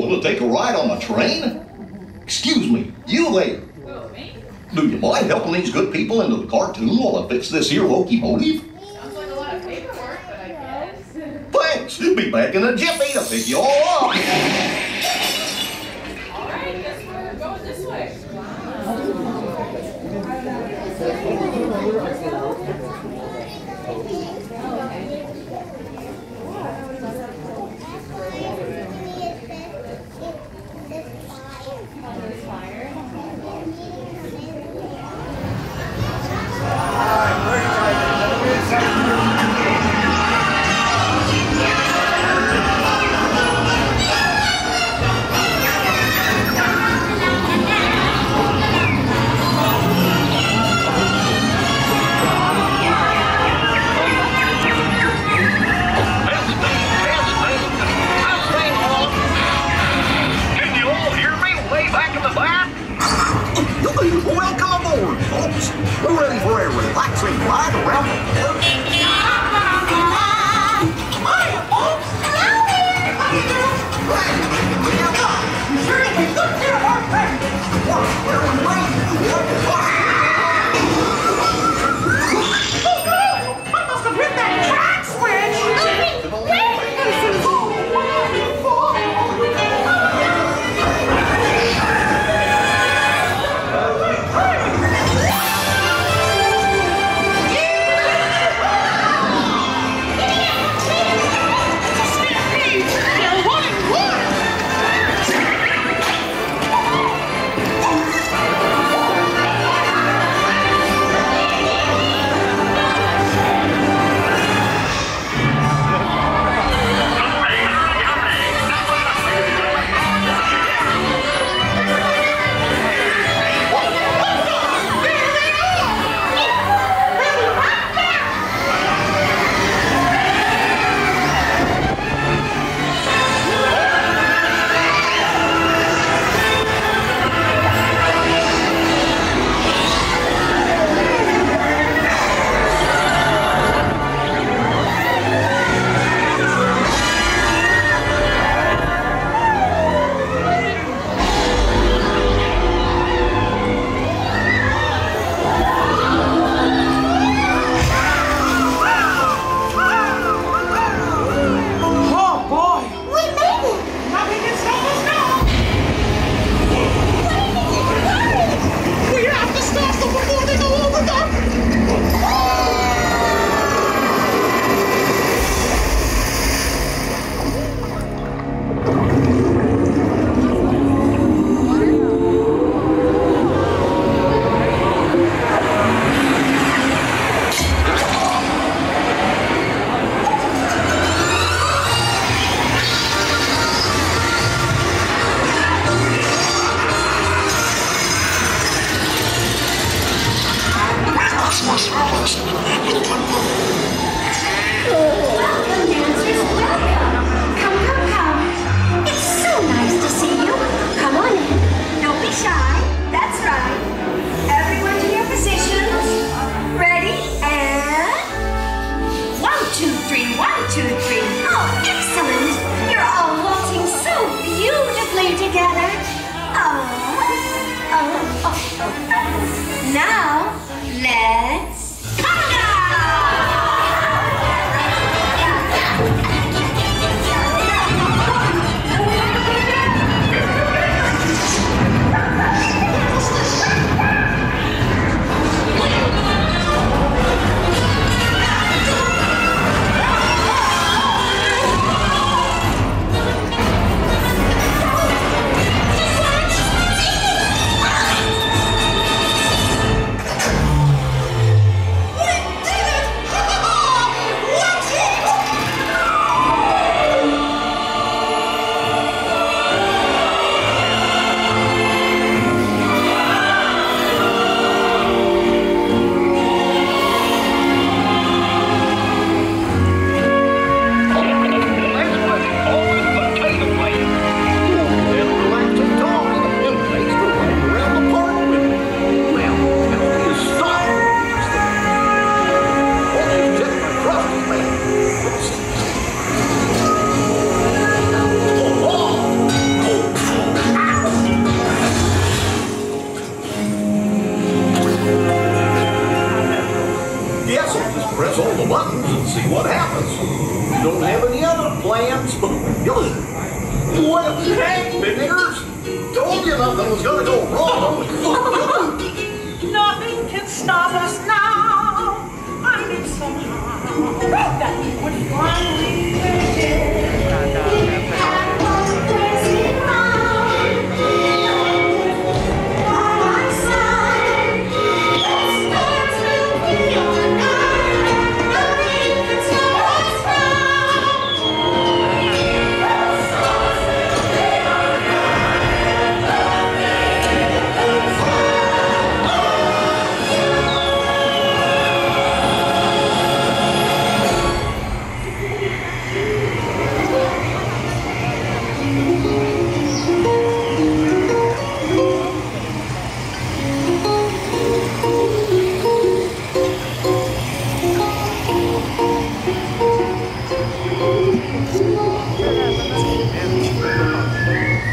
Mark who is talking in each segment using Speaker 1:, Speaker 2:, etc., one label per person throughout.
Speaker 1: want to take a ride on the train? Excuse me, you there.
Speaker 2: Me?
Speaker 1: Oh, Do you mind helping these good people into the cartoon while I fix this here locomotive?
Speaker 2: Sounds like a
Speaker 1: Be back in a jiffy to pick you all up.
Speaker 2: All right, guess we're going this way.
Speaker 3: Let's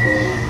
Speaker 1: Here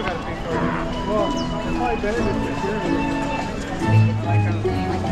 Speaker 2: got. Well, it probably better
Speaker 4: if.